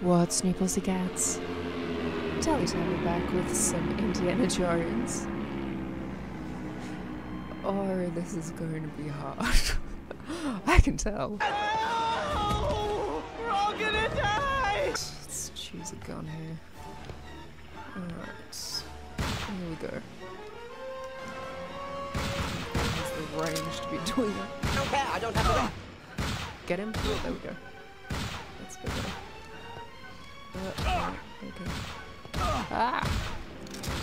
What's new pussycats? Telly Tabby back with some Indiana Jones. Oh, this is going to be hard. I can tell. No! We're all gonna die! Let's choose a gun here. Alright. Here we go. Has the range to be doing it. I don't care, I don't have to Get him? There we go. That's better. Ah!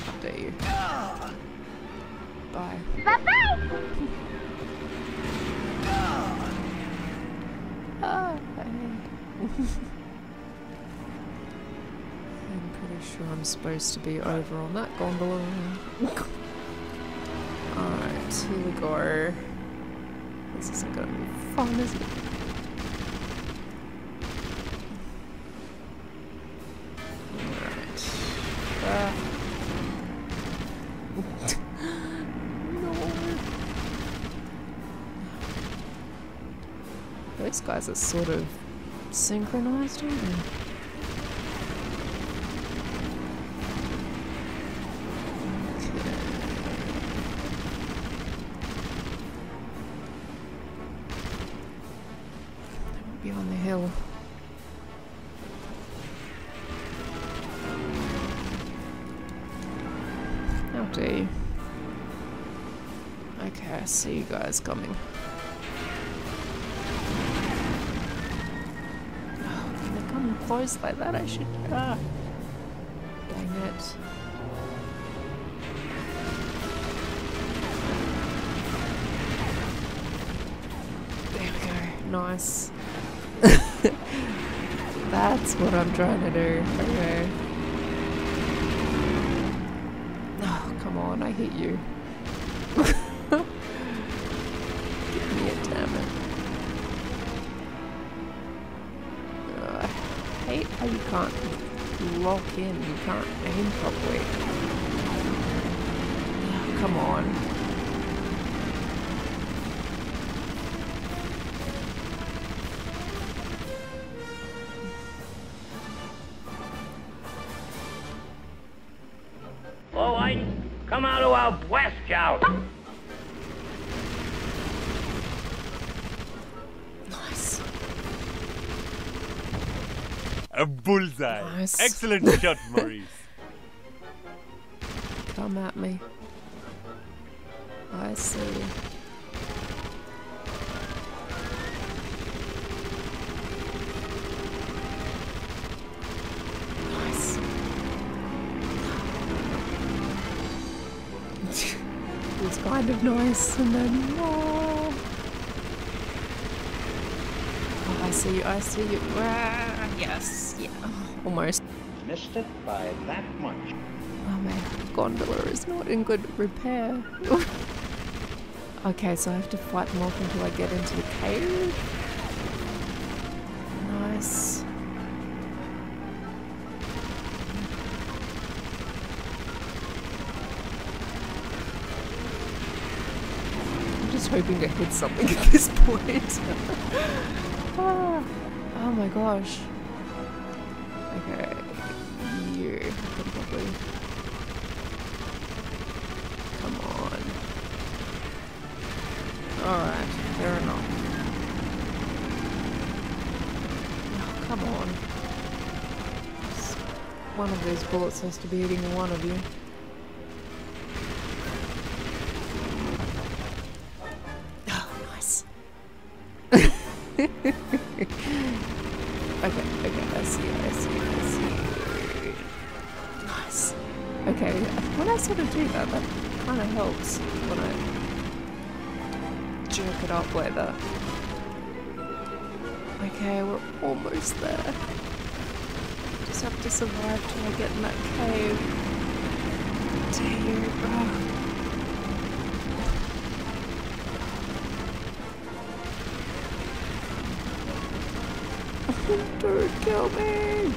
How dare you? Bye. Bye-bye! Ah, I'm pretty sure I'm supposed to be over on that gondola. Alright, here we go. This isn't gonna be fun, is it? Those guys are sort of synchronized, aren't they? Be on the hill. How you? Okay, I see you guys coming. Come close like that, I should. Ah. Dang it. There we go. Nice. That's what I'm trying to do. Okay. Oh, come on, I hit you. How you can't lock in, you can't aim properly. Oh, come on. Oh, I come out of our west out. Nice. A bullseye. Nice. Excellent shot, Maurice. Come at me. I see you. Nice. it was kind of nice, and then oh. Oh, I see you. I see you. Ah, yes. Yeah. Almost. Missed it by that much. Oh my gondola is not in good repair. okay, so I have to fight them off until I get into the cave. Nice. I'm just hoping to hit something at this point. Ah, oh my gosh. Okay. Can probably. Come on. Alright, fair enough. Oh, come on. One of those bullets has to be hitting one of you. Oh, nice. okay, okay, I see, I see, I see. Nice. Okay, when I sort of do that, that kind of helps when I jerk it up that. Okay, we're almost there. Just have to survive till I get in that cave. Dear, oh. Dude, kill me!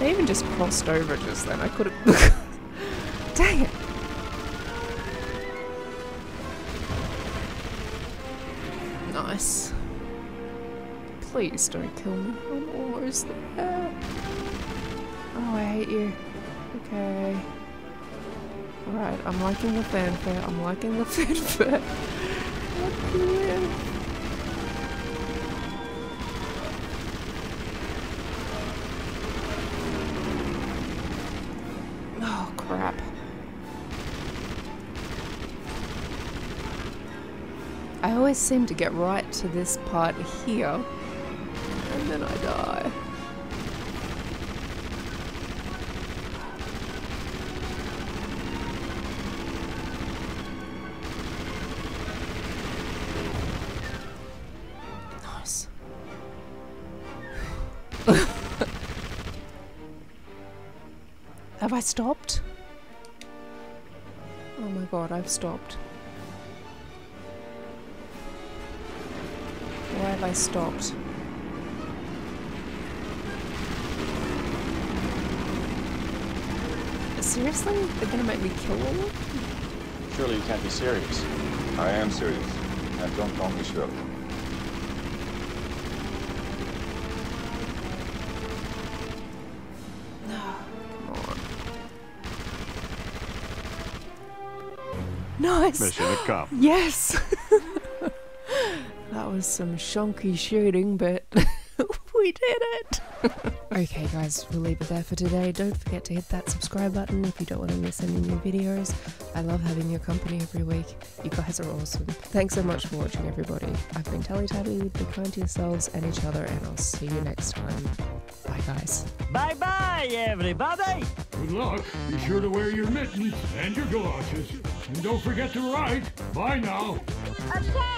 They even just crossed over just then. I could have. Dang it! Nice. Please don't kill me. I'm almost there. Oh, I hate you. Okay. Alright, I'm liking the fanfare. I'm liking the fanfare. I always seem to get right to this part here, and then I die. Nice. Have I stopped? Oh my god, I've stopped. Why have I stopped? Seriously? They're gonna make me kill all of them? Surely you can't be serious. I am serious. And don't call me Shirley. Come on. Nice! Mission accomplished. Yes! that was some shonky shooting, but we did it! okay, guys, we'll leave it there for today. Don't forget to hit that subscribe button if you don't want to miss any new videos. I love having your company every week. You guys are awesome. Thanks so much for watching, everybody. I've been Telly Tabby. Be kind to yourselves and each other, and I'll see you next time. Bye, guys. Bye bye, everybody. Good luck. Be sure to wear your mittens and your galoshes. And don't forget to write. Bye now. Okay.